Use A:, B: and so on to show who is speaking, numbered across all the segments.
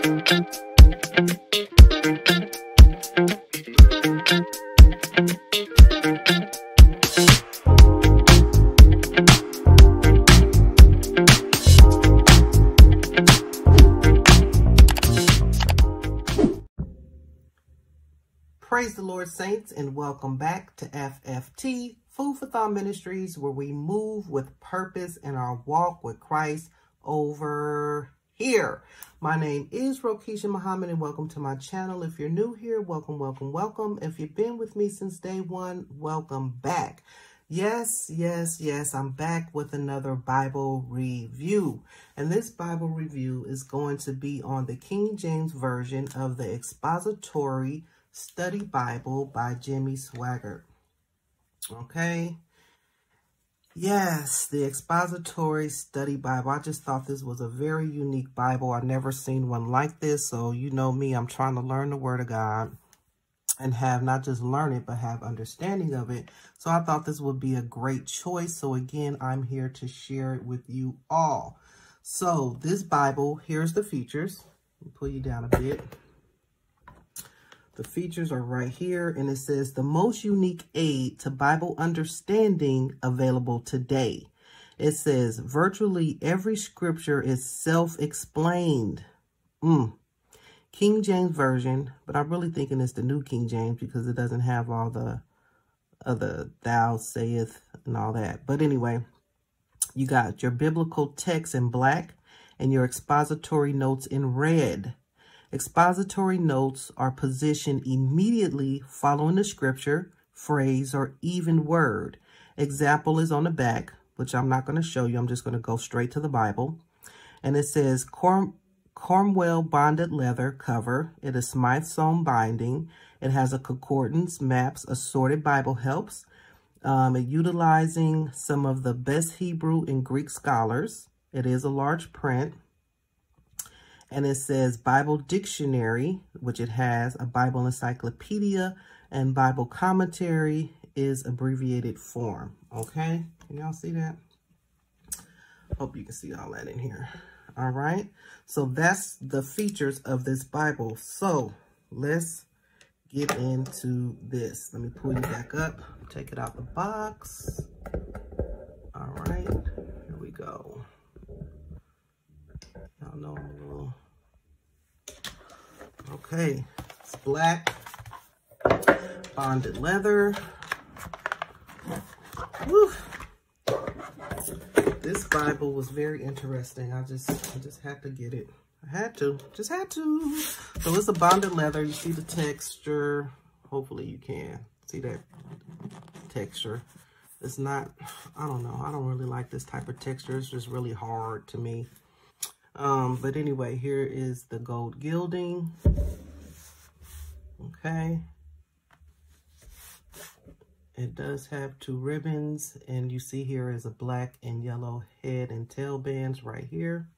A: Praise the Lord, saints, and welcome back to FFT, Food for Thought Ministries, where we move with purpose in our walk with Christ over here. My name is Roceesha Muhammad, and welcome to my channel. If you're new here, welcome, welcome, welcome. If you've been with me since day one, welcome back. Yes, yes, yes, I'm back with another Bible review. And this Bible review is going to be on the King James Version of the Expository Study Bible by Jimmy Swaggart. Okay. Yes, the Expository Study Bible. I just thought this was a very unique Bible. I've never seen one like this. So you know me, I'm trying to learn the Word of God and have not just learn it, but have understanding of it. So I thought this would be a great choice. So again, I'm here to share it with you all. So this Bible, here's the features. Pull you down a bit. The features are right here, and it says the most unique aid to Bible understanding available today. It says virtually every scripture is self-explained. Mm. King James Version, but I'm really thinking it's the New King James because it doesn't have all the other thou sayeth and all that. But anyway, you got your biblical text in black and your expository notes in red. Expository notes are positioned immediately following the scripture, phrase, or even word. Example is on the back, which I'm not going to show you. I'm just going to go straight to the Bible. And it says Corm Cromwell bonded leather cover. It is Smyth sewn binding. It has a concordance, maps, assorted Bible helps. Um, utilizing some of the best Hebrew and Greek scholars. It is a large print and it says Bible Dictionary, which it has a Bible Encyclopedia and Bible Commentary is abbreviated form. Okay, can y'all see that? Hope you can see all that in here. All right, so that's the features of this Bible. So let's get into this. Let me pull you back up, take it out the box. All right, here we go. Y'all know I'm a little Okay, it's black, bonded leather. Woo. This Bible was very interesting. I just, I just had to get it. I had to, just had to. So it's a bonded leather. You see the texture. Hopefully you can see that texture. It's not, I don't know. I don't really like this type of texture. It's just really hard to me. Um, but anyway, here is the gold gilding. Okay. It does have two ribbons, and you see here is a black and yellow head and tail bands right here.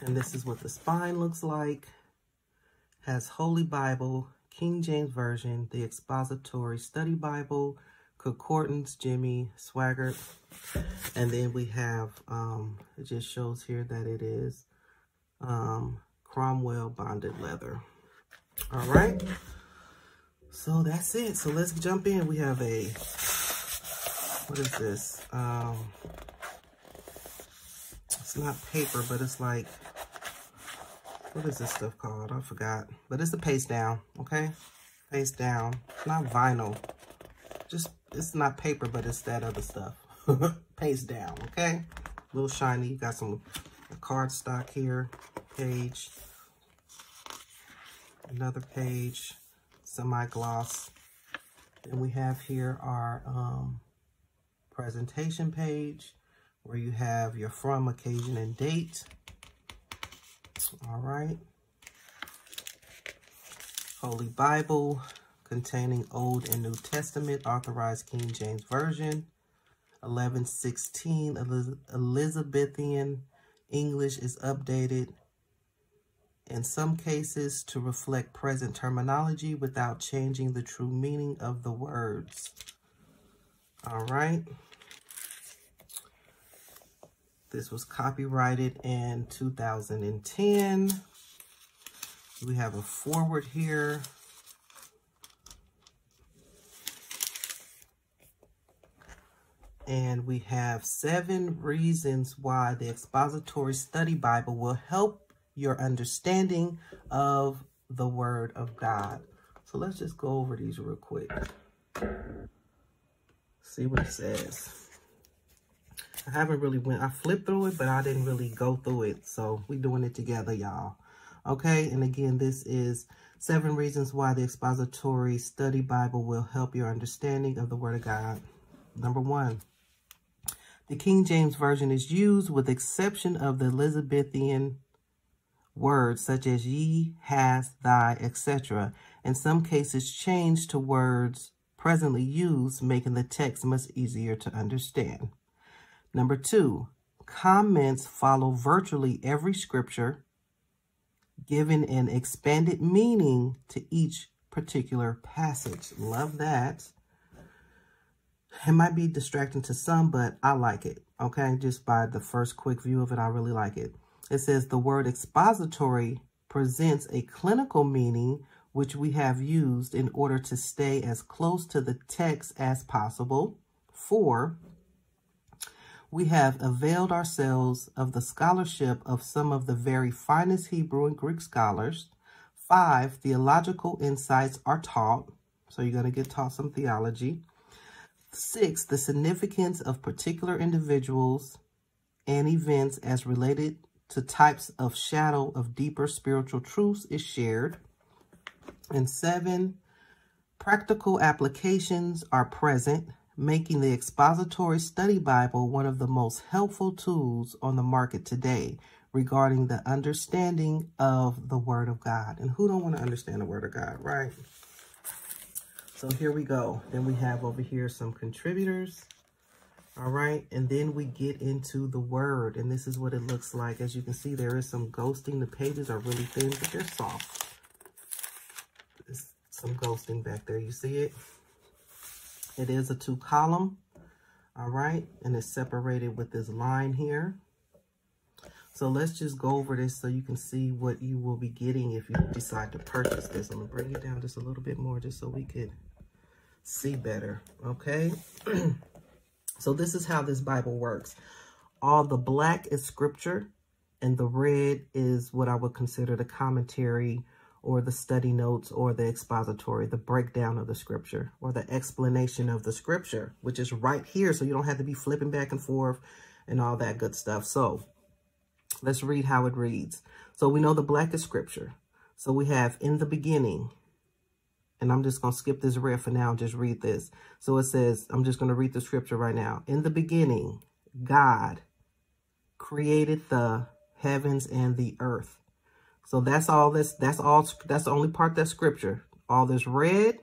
A: And this is what the spine looks like. Has Holy Bible, King James Version, the Expository Study Bible, Concordance, Jimmy, Swaggart. And then we have, um, it just shows here that it is um, Cromwell bonded leather. All right. So that's it. So let's jump in. We have a, what is this? Um, it's not paper, but it's like, what is this stuff called? I forgot. But it's a paste down, okay? Paste down. It's not vinyl. Just, it's not paper, but it's that other stuff. paste down, okay? A little shiny. You got some card stock here, page. Another page, semi-gloss. Then we have here our um, presentation page where you have your from, occasion, and date. All right. Holy Bible containing Old and New Testament, authorized King James Version. 1116 Elizabethan English is updated in some cases to reflect present terminology without changing the true meaning of the words. All right. This was copyrighted in 2010. We have a forward here. And we have seven reasons why the Expository Study Bible will help your understanding of the Word of God. So let's just go over these real quick. See what it says. I haven't really went, I flipped through it, but I didn't really go through it. So we doing it together, y'all. Okay, and again, this is seven reasons why the expository study Bible will help your understanding of the Word of God. Number one, the King James Version is used with exception of the Elizabethan words such as ye, has, thy, etc. In some cases, changed to words presently used, making the text much easier to understand. Number two, comments follow virtually every scripture, giving an expanded meaning to each particular passage. Love that. It might be distracting to some, but I like it. Okay, just by the first quick view of it, I really like it. It says the word expository presents a clinical meaning which we have used in order to stay as close to the text as possible. Four, we have availed ourselves of the scholarship of some of the very finest Hebrew and Greek scholars. Five, theological insights are taught. So you're going to get taught some theology. Six, the significance of particular individuals and events as related to types of shadow of deeper spiritual truths is shared. And seven, practical applications are present making the Expository Study Bible one of the most helpful tools on the market today regarding the understanding of the Word of God. And who don't want to understand the Word of God, right? So here we go. Then we have over here some contributors. All right. And then we get into the Word. And this is what it looks like. As you can see, there is some ghosting. The pages are really thin, but they're soft. There's some ghosting back there. You see it? It is a two column, all right, and it's separated with this line here. So let's just go over this so you can see what you will be getting if you decide to purchase this. I'm gonna bring it down just a little bit more just so we could see better, okay? so this is how this Bible works. All the black is scripture and the red is what I would consider the commentary or the study notes or the expository, the breakdown of the scripture or the explanation of the scripture, which is right here. So you don't have to be flipping back and forth and all that good stuff. So let's read how it reads. So we know the black is scripture. So we have in the beginning, and I'm just going to skip this red for now and just read this. So it says, I'm just going to read the scripture right now. In the beginning, God created the heavens and the earth. So that's all this, that's all, that's the only part that's scripture. All this red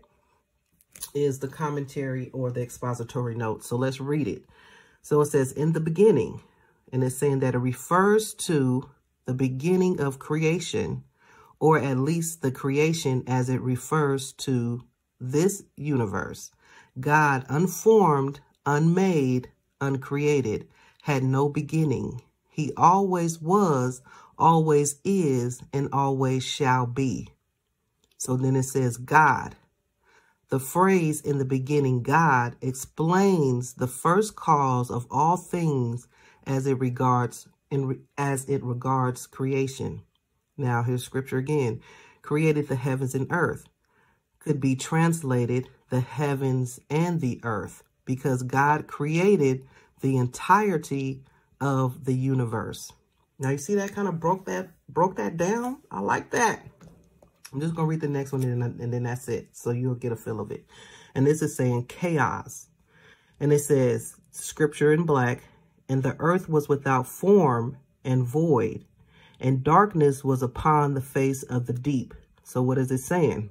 A: is the commentary or the expository notes. So let's read it. So it says, in the beginning, and it's saying that it refers to the beginning of creation, or at least the creation as it refers to this universe. God, unformed, unmade, uncreated, had no beginning. He always was, always is, and always shall be. So then it says God. The phrase in the beginning, God, explains the first cause of all things as it regards in, as it regards creation. Now here's scripture again. Created the heavens and earth. Could be translated the heavens and the earth because God created the entirety of the universe. Now you see that kind of broke that broke that down. I like that. I'm just gonna read the next one and, and then that's it. So you'll get a feel of it. And this is saying chaos. And it says, scripture in black, and the earth was without form and void, and darkness was upon the face of the deep. So what is it saying?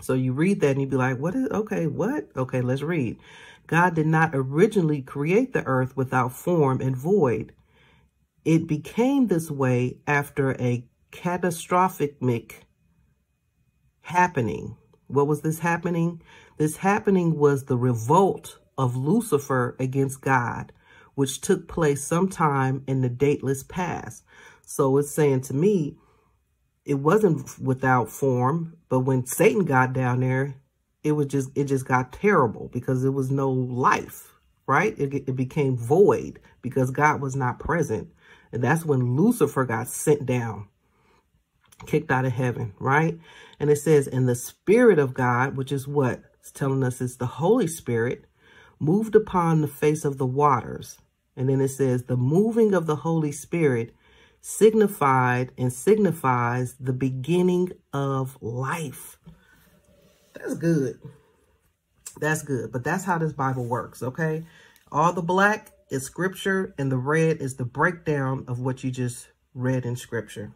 A: So you read that and you'd be like, what is, okay, what? Okay, let's read. God did not originally create the earth without form and void. It became this way after a catastrophic happening. What was this happening? This happening was the revolt of Lucifer against God, which took place sometime in the dateless past. So it's saying to me, it wasn't without form, but when Satan got down there, it was just, it just got terrible because there was no life, right? It, it became void because God was not present. And that's when Lucifer got sent down, kicked out of heaven, right? And it says, and the spirit of God, which is what it's telling us is the Holy Spirit, moved upon the face of the waters. And then it says, the moving of the Holy Spirit signified and signifies the beginning of life. That's good. That's good. But that's how this Bible works, okay? All the black is scripture and the red is the breakdown of what you just read in scripture.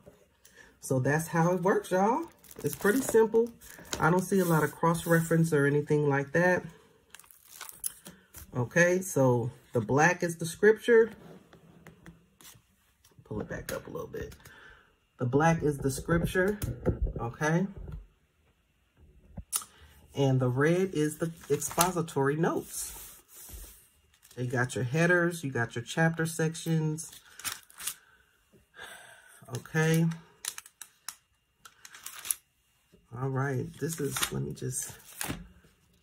A: So that's how it works, y'all. It's pretty simple. I don't see a lot of cross-reference or anything like that. Okay, so the black is the scripture. Pull it back up a little bit. The black is the scripture, okay? And the red is the expository notes. You got your headers, you got your chapter sections. Okay. All right, this is, let me just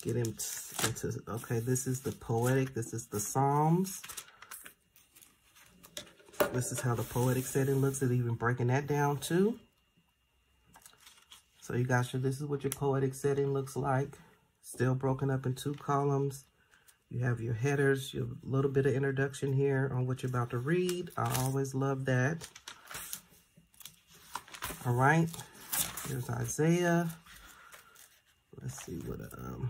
A: get into, into, okay, this is the poetic, this is the Psalms. This is how the poetic setting looks, and even breaking that down too. So you got your, this is what your poetic setting looks like. Still broken up in two columns. You have your headers, your little bit of introduction here on what you're about to read. I always love that. All right. Here's Isaiah. Let's see what, um,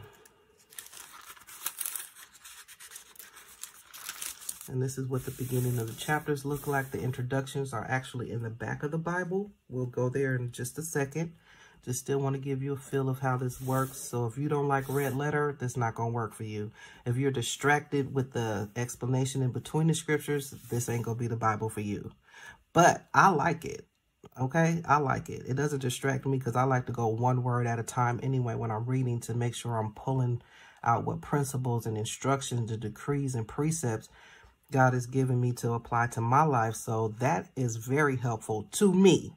A: and this is what the beginning of the chapters look like. The introductions are actually in the back of the Bible. We'll go there in just a second. Just still want to give you a feel of how this works. So if you don't like red letter, that's not going to work for you. If you're distracted with the explanation in between the scriptures, this ain't going to be the Bible for you. But I like it. Okay, I like it. It doesn't distract me because I like to go one word at a time anyway when I'm reading to make sure I'm pulling out what principles and instructions and decrees and precepts God has given me to apply to my life. So that is very helpful to me.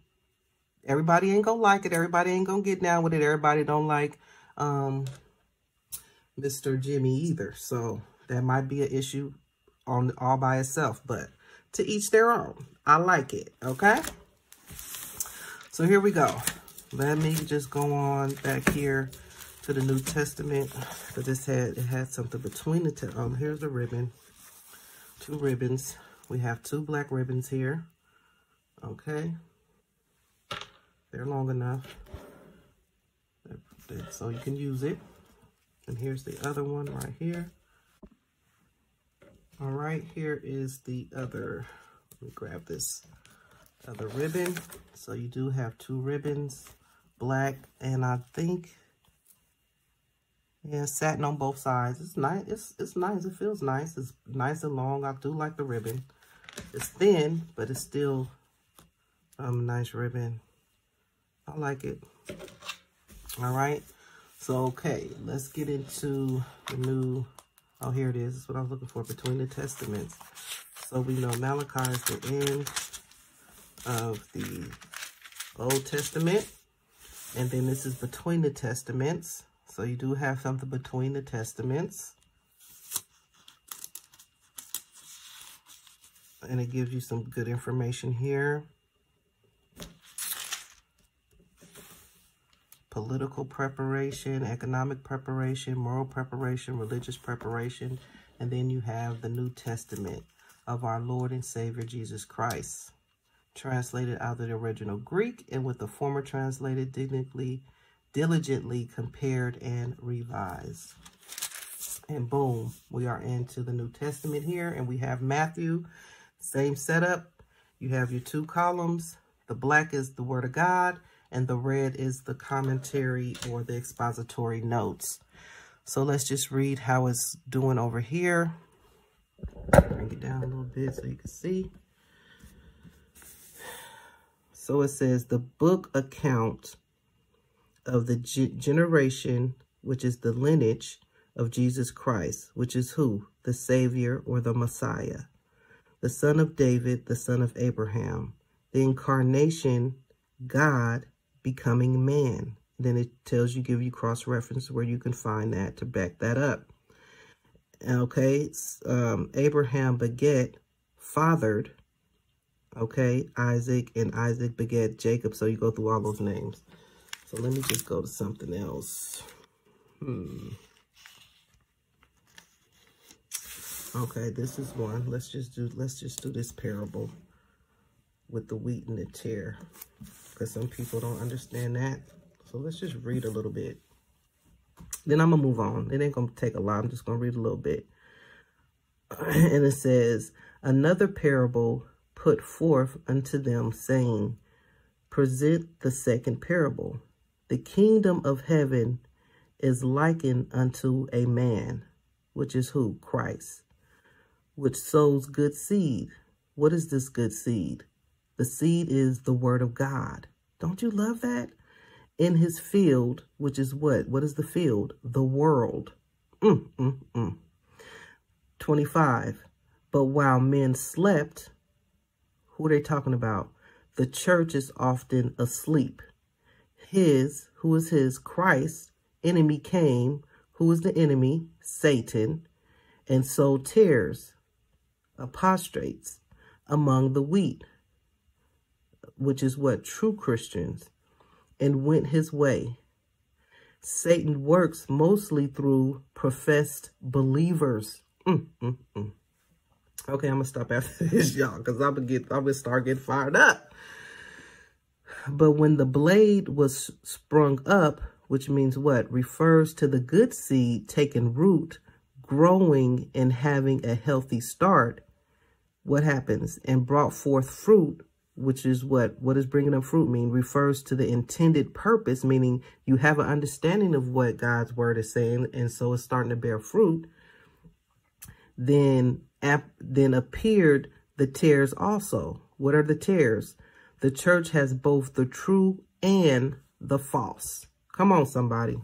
A: Everybody ain't gonna like it. Everybody ain't gonna get down with it. Everybody don't like um, Mr. Jimmy either. So that might be an issue on all by itself. But to each their own. I like it. Okay? So here we go. Let me just go on back here to the New Testament. But this had it had something between the um here's the ribbon. Two ribbons. We have two black ribbons here. Okay. They're long enough. So you can use it. And here's the other one right here. All right, here is the other. Let me grab this other ribbon. So you do have two ribbons, black, and I think, yeah, satin on both sides. It's nice. It's, it's nice. It feels nice. It's nice and long. I do like the ribbon. It's thin, but it's still um, a nice ribbon. I like it. All right. So, okay, let's get into the new, oh, here it is. That's what I was looking for, between the testaments. So we know Malachi is the end of the Old Testament. And then this is between the testaments. So you do have something between the testaments. And it gives you some good information here. Political preparation, economic preparation, moral preparation, religious preparation. And then you have the New Testament of our Lord and Savior Jesus Christ translated out of the original Greek and with the former translated diligently, diligently compared and revised. And boom, we are into the New Testament here. And we have Matthew, same setup. You have your two columns. The black is the Word of God, and the red is the commentary or the expository notes. So let's just read how it's doing over here. Bring it down a little bit so you can see. So it says the book account of the generation, which is the lineage of Jesus Christ, which is who? The Savior or the Messiah. the son of David, the son of Abraham. The incarnation, God becoming man. Then it tells you, give you cross-reference where you can find that to back that up. Okay, um, Abraham beget, fathered, okay, Isaac, and Isaac beget Jacob. So you go through all those names. So let me just go to something else. Hmm. Okay, this is one. Let's just do let's just do this parable with the wheat and the tare. Because some people don't understand that. So let's just read a little bit. Then I'm to move on. It ain't to take a lot. I'm just to read a little bit. and it says, Another parable put forth unto them, saying, Present the second parable. The kingdom of heaven is likened unto a man, which is who? Christ, which sows good seed. What is this good seed? The seed is the word of God. Don't you love that? In his field, which is what? What is the field? The world. Mm, mm, mm. 25. But while men slept, who are they talking about? The church is often asleep. His, who is his, Christ, enemy came. Who is the enemy? Satan. And so tares, apostates among the wheat, which is what? True Christians, and went his way. Satan works mostly through professed believers. Mm, mm, mm. Okay, I'm gonna stop after this, y'all, because I'm gonna get I'm gonna start getting fired up. But when the blade was sprung up, which means what? Refers to the good seed taking root, growing and having a healthy start. What happens? And brought forth fruit, which is what? What does bringing up fruit mean? Refers to the intended purpose, meaning you have an understanding of what God's word is saying, and so it's starting to bear fruit then then appeared the tares also. What are the tares? The church has both the true and the false. Come on, somebody.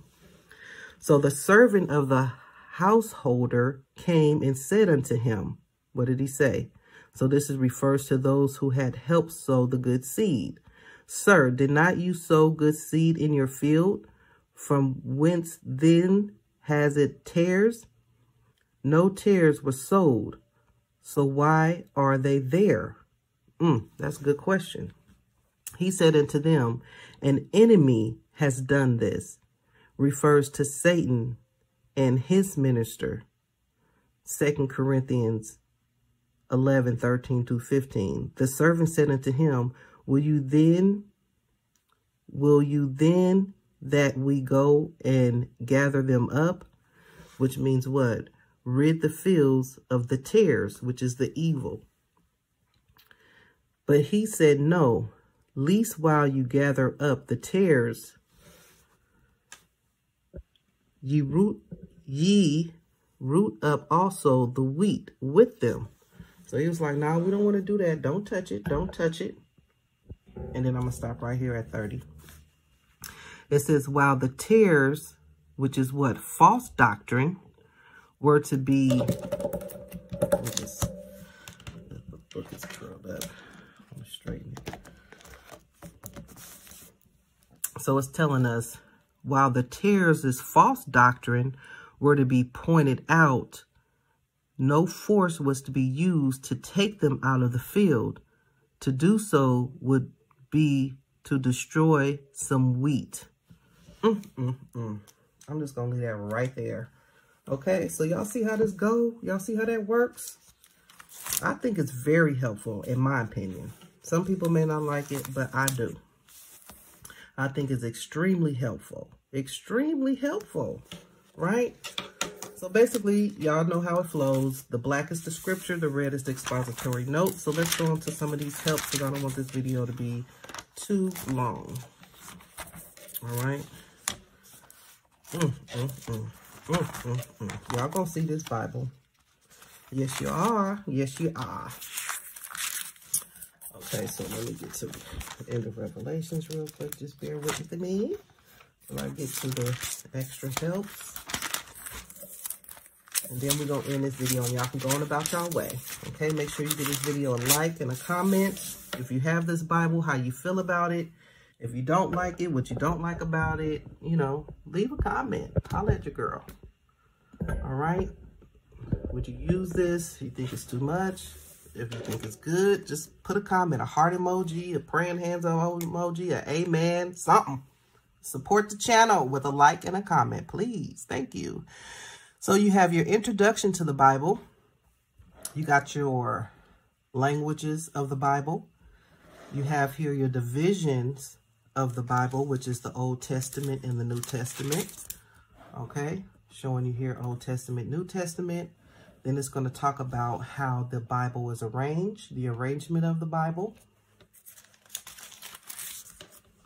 A: So the servant of the householder came and said unto him, what did he say? So this is refers to those who had helped sow the good seed. Sir, did not you sow good seed in your field? From whence then has it tares? No tares were sold. So why are they there? Mm, that's a good question. He said unto them, an enemy has done this. Refers to Satan and his minister. Second Corinthians 11, 13 to 15. The servant said unto him, Will you then, will you then that we go and gather them up? Which means what? rid the fields of the tares, which is the evil. But he said, No, least while you gather up the tares, ye root, ye root up also the wheat with them. So he was like, no, nah, we don't want to do that. Don't touch it. Don't touch it. And then I'm going to stop right here at 30. It says, while the tares, which is what? False doctrine were to be, just, the book is curled up. I'm straighten it. So it's telling us, while the tares is false doctrine were to be pointed out, no force was to be used to take them out of the field. To do so would be to destroy some wheat. Mm, mm, mm. I'm just going to leave that right there. Okay, so y'all see how this go? Y'all see how that works? I think it's very helpful, in my opinion. Some people may not like it, but I do. I think is extremely helpful. Extremely helpful, right? So basically, y'all know how it flows. The black is the scripture, the red is the expository note. So let's go into some of these helps because I don't want this video to be too long. All right. Mm, mm, mm. Mm, mm, mm. Y'all gonna see this Bible. Yes, you are. Yes, you are. Okay, so let me get to the end of Revelations real quick. Just bear with me when I get to the extra helps. And then we're going to end this video and y'all can go on about y'all way. Okay, make sure you give this video a like and a comment. If you have this Bible, how you feel about it. If you don't like it, what you don't like about it, you know, leave a comment. Holler at your girl. All right? Would you use this? You think it's too much? If you think it's good, just put a comment, a heart emoji, a praying hands emoji, a amen, something. Support the channel with a like and a comment, please. Thank you. So you have your introduction to the Bible. You got your languages of the Bible. You have here your divisions of the Bible, which is the Old Testament and the New Testament. Okay, showing you here Old Testament, New Testament. Then it's going to talk about how the Bible is arranged, the arrangement of the Bible.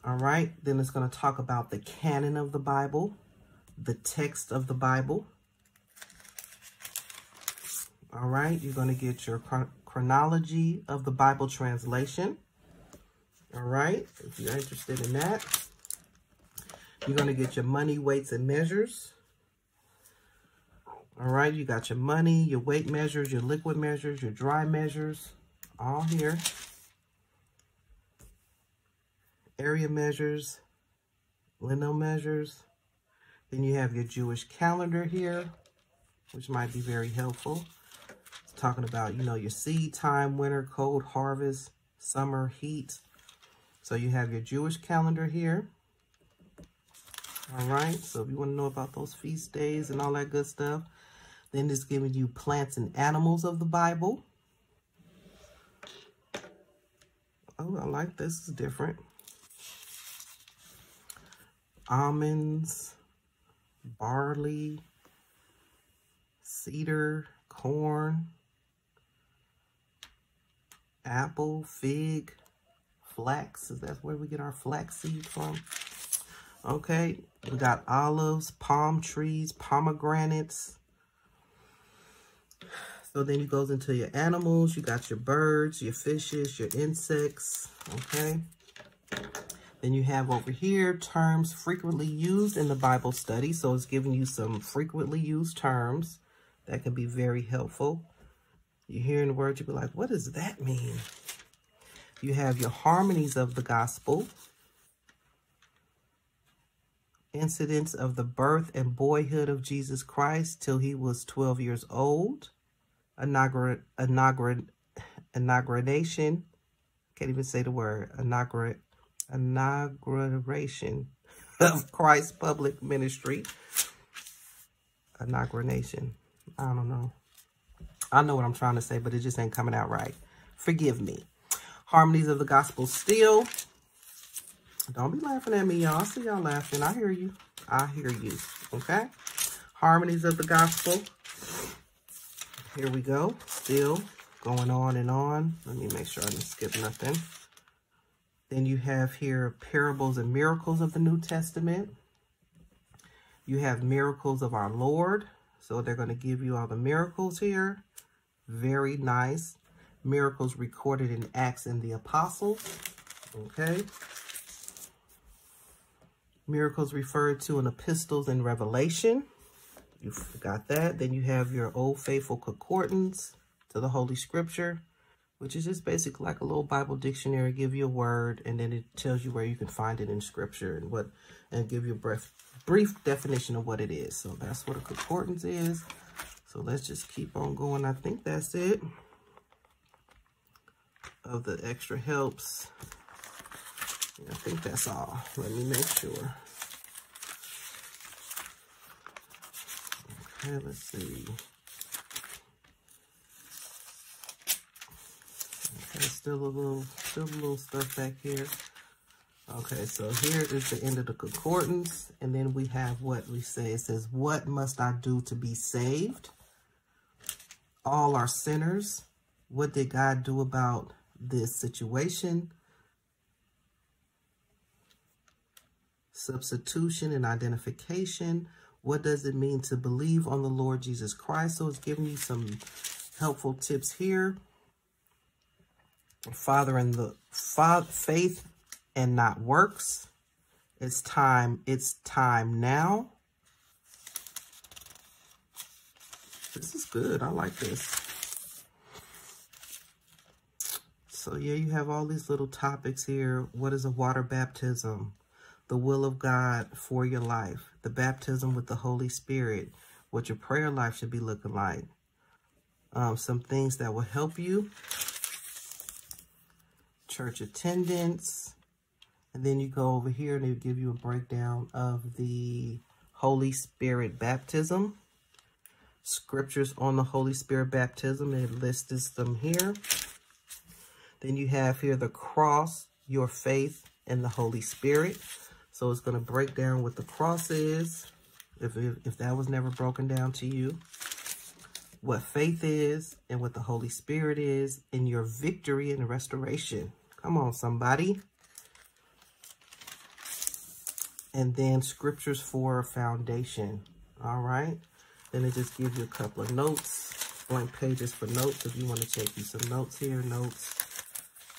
A: All right, then it's going to talk about the canon of the Bible, the text of the Bible. All right, you're going to get your chronology of the Bible translation. All right, if you're interested in that. You're going to get your money, weights, and measures. All right, you got your money, your weight measures, your liquid measures, your dry measures, all here. Area measures, lineal measures. Then you have your Jewish calendar here, which might be very helpful. It's talking about, you know, your seed time, winter, cold, harvest, summer, heat. So you have your Jewish calendar here. All right, so if you want to know about those feast days and all that good stuff, then it's giving you plants and animals of the Bible. Oh, I like this. It's different. Almonds, barley, cedar, corn, apple, fig, flax. Is that where we get our flax seed from? Okay, we got olives, palm trees, pomegranates, so then it goes into your animals. You got your birds, your fishes, your insects, okay? Then you have over here terms frequently used in the Bible study. So it's giving you some frequently used terms that can be very helpful. You hear the you'll be like, what does that mean? You have your harmonies of the gospel. Incidents of the birth and boyhood of Jesus Christ till he was 12 years old inaugural, inauguration. Can't even say the word. Inauguration of Christ's public ministry. Inauguration. I don't know. I know what I'm trying to say, but it just ain't coming out right. Forgive me. Harmonies of the Gospel still. Don't be laughing at me, y'all. I see y'all laughing. I hear you. I hear you. Okay? Harmonies of the Gospel here we go. Still going on and on. Let me make sure I didn't skip nothing. Then you have here parables and miracles of the New Testament. You have miracles of our Lord. So they're going to give you all the miracles here. Very nice. Miracles recorded in Acts and the Apostles. Okay. Miracles referred to in epistles and Revelation. You forgot that. Then you have your Old Faithful Concordance to the Holy Scripture, which is just basically like a little Bible dictionary. Give you a word, and then it tells you where you can find it in Scripture and what, and give you a brief, brief definition of what it is. So that's what a concordance is. So let's just keep on going. I think that's it of the extra helps. I think that's all. Let me make sure. Okay, let's see. Okay, still a little, still a little stuff back here. Okay, so here is the end of the concordance. And then we have what we say. It says, what must I do to be saved? All are sinners. What did God do about this situation? Substitution and identification. What does it mean to believe on the Lord Jesus Christ? So it's giving you some helpful tips here. Father in the faith and not works. It's time. It's time now. This is good. I like this. So yeah, you have all these little topics here. What is a water baptism? The will of God for your life. The baptism with the Holy Spirit. What your prayer life should be looking like. Um, some things that will help you. Church attendance. And then you go over here and they give you a breakdown of the Holy Spirit baptism. Scriptures on the Holy Spirit baptism. It lists them here. Then you have here the cross, your faith, and the Holy Spirit. So it's going to break down what the cross is, if, if, if that was never broken down to you. What faith is, and what the Holy Spirit is, and your victory and restoration. Come on, somebody. And then scriptures for foundation. All right. Then it just gives you a couple of notes, blank pages for notes. If you want to take you some notes here, notes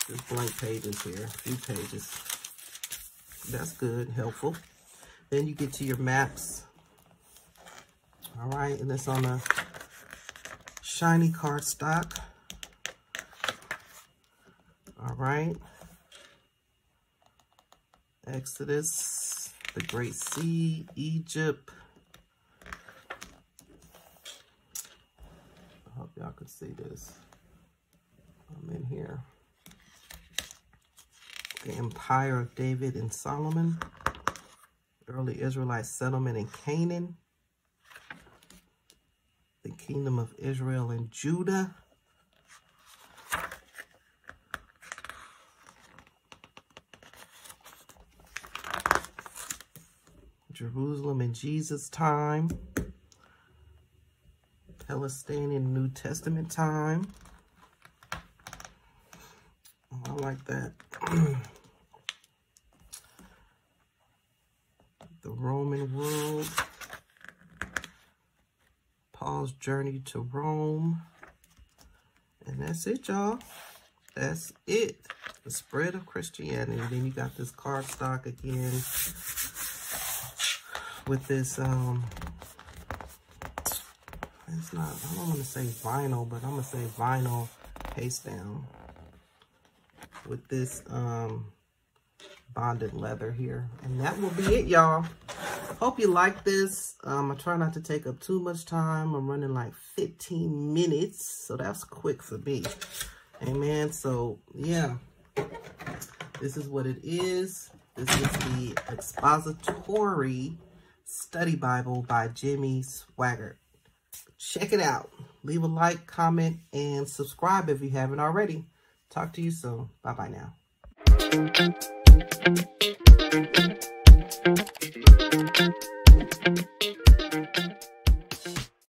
A: just blank pages here, a few pages. That's good, helpful. Then you get to your maps. All right, and it's on a shiny cardstock. All right. Exodus, the Great Sea, Egypt. I hope y'all can see this. I'm in here the empire of David and Solomon, early Israelite settlement in Canaan, the kingdom of Israel and Judah, Jerusalem in Jesus' time, Palestine in New Testament time. Oh, I like that. the Roman world. Paul's journey to Rome. And that's it, y'all. That's it. The spread of Christianity. Then you got this cardstock again with this, um, it's not, I don't want to say vinyl, but I'm going to say vinyl paste down with this, um, bonded leather here. And that will be it, y'all. Hope you like this. Um, I try not to take up too much time. I'm running like 15 minutes, so that's quick for me. Amen. So, yeah. This is what it is. This is the Expository Study Bible by Jimmy Swaggart. Check it out. Leave a like, comment, and subscribe if you haven't already. Talk to you soon. Bye-bye now.